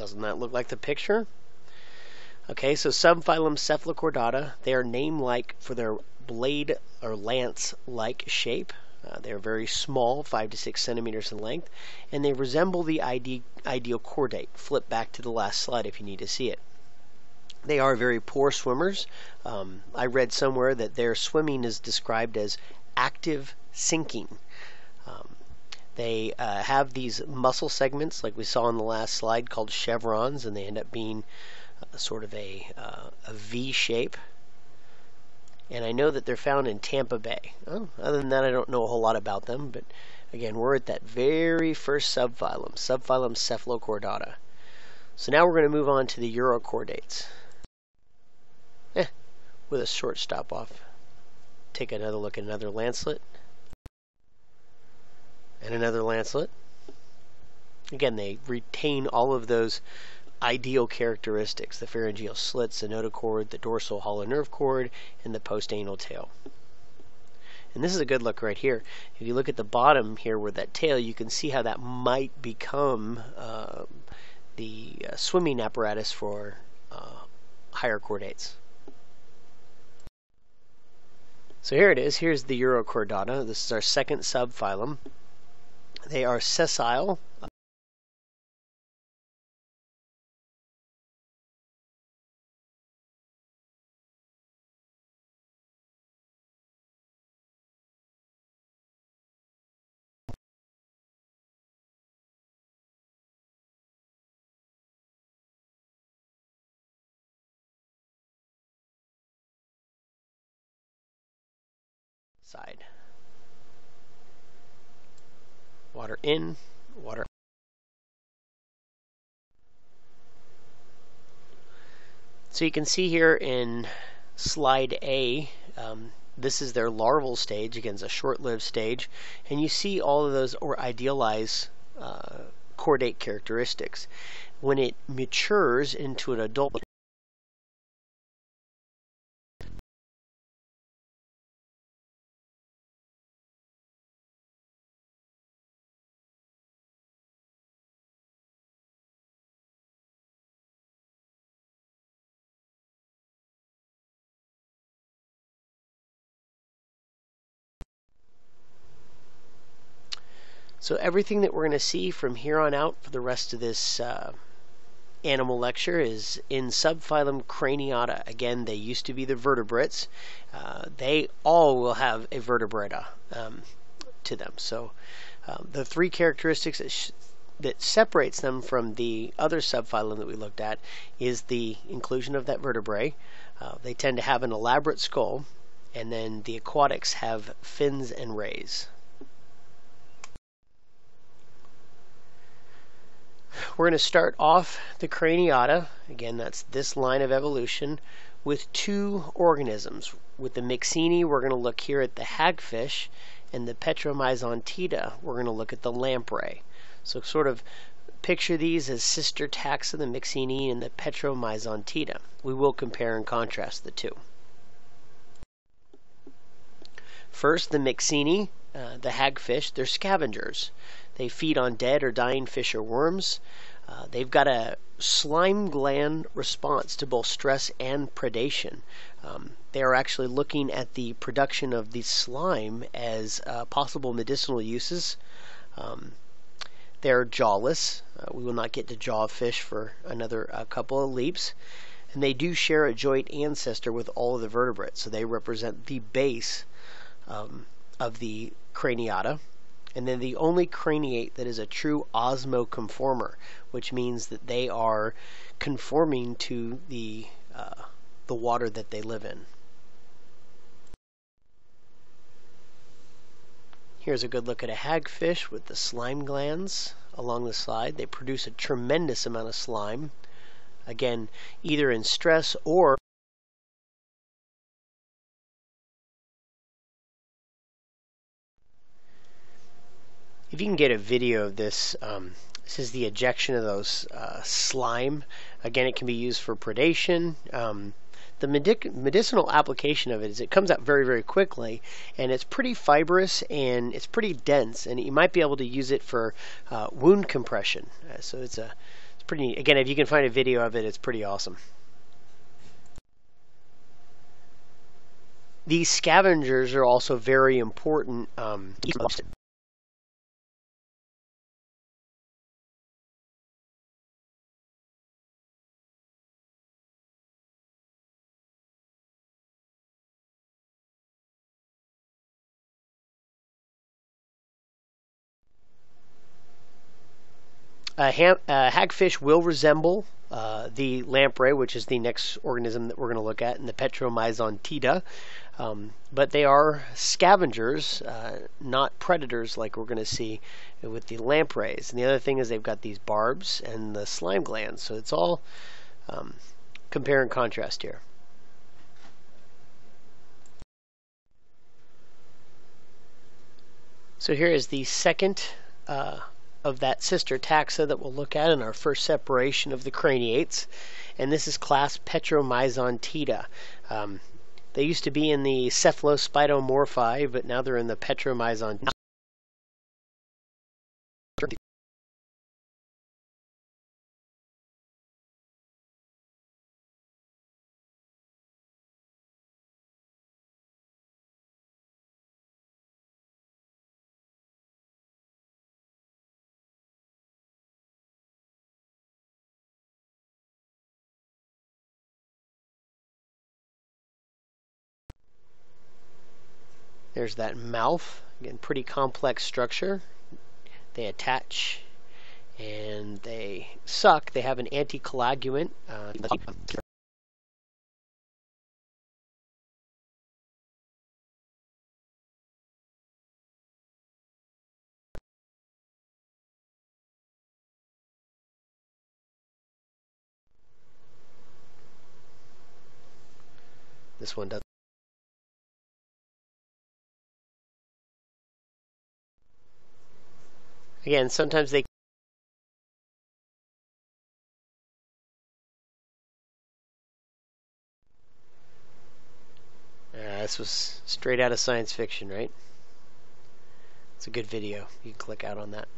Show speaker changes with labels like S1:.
S1: Doesn't that look like the picture? Okay, so subphylum Cephalochordata, they are name-like for their blade or lance-like shape. Uh, they're very small, 5 to 6 centimeters in length, and they resemble the ide ideal chordate. Flip back to the last slide if you need to see it. They are very poor swimmers. Um, I read somewhere that their swimming is described as active sinking. They uh, have these muscle segments, like we saw in the last slide, called chevrons, and they end up being uh, sort of a, uh, a V shape. And I know that they're found in Tampa Bay. Other than that, I don't know a whole lot about them, but again, we're at that very first subphylum, subphylum Cephalochordata. So now we're going to move on to the Urochordates. Eh, with a short stop off. Take another look at another lancelet. And another lancelet. Again, they retain all of those ideal characteristics the pharyngeal slits, the notochord, the dorsal hollow nerve cord, and the postanal tail. And this is a good look right here. If you look at the bottom here where that tail, you can see how that might become uh, the uh, swimming apparatus for uh, higher chordates. So here it is. Here's the Urochordata. This is our second subphylum. They are sessile. side. Water in, water So you can see here in slide A, um, this is their larval stage. Again, it's a short-lived stage. And you see all of those or idealized uh, chordate characteristics. When it matures into an adult, So everything that we're going to see from here on out for the rest of this uh, animal lecture is in subphylum Craniata. Again, they used to be the vertebrates. Uh, they all will have a vertebrata um, to them. So um, the three characteristics that, that separates them from the other subphylum that we looked at is the inclusion of that vertebrae. Uh, they tend to have an elaborate skull, and then the aquatics have fins and rays. We're going to start off the craniata, again that's this line of evolution, with two organisms. With the Myxini, we're going to look here at the hagfish, and the Petromyzontida, we're going to look at the lamprey. So sort of picture these as sister taxa, the Myxini and the Petromyzontida. We will compare and contrast the two. First, the Myxini, uh, the hagfish, they're scavengers. They feed on dead or dying fish or worms. Uh, they've got a slime gland response to both stress and predation. Um, they are actually looking at the production of the slime as uh, possible medicinal uses. Um, they're jawless. Uh, we will not get to jawfish for another uh, couple of leaps. And they do share a joint ancestor with all of the vertebrates, so they represent the base um, of the craniata. And then the only craniate that is a true osmoconformer, which means that they are conforming to the uh, the water that they live in. Here's a good look at a hagfish with the slime glands along the side. They produce a tremendous amount of slime. Again, either in stress or If you can get a video of this, um, this is the ejection of those uh, slime. Again, it can be used for predation. Um, the medic- medicinal application of it is it comes out very, very quickly, and it's pretty fibrous and it's pretty dense, and you might be able to use it for uh, wound compression. Uh, so it's a it's pretty neat. Again, if you can find a video of it, it's pretty awesome. These scavengers are also very important. Um, Uh, hagfish will resemble uh, the lamprey, which is the next organism that we're going to look at, in the Petromyzontida. Um, but they are scavengers, uh, not predators like we're going to see with the lampreys. And the other thing is they've got these barbs and the slime glands. So it's all um, compare and contrast here. So here is the second uh, of that sister taxa that we'll look at in our first separation of the craniates. And this is class Petromyzontida. Um, they used to be in the Cephalaspidomorphi, but now they're in the Petromyzontida. There's that mouth, again, pretty complex structure. They attach and they suck. They have an anticoagulant. Uh, this one does. Again, sometimes they Uh, this was straight out of science fiction, right? It's a good video. You can click out on that.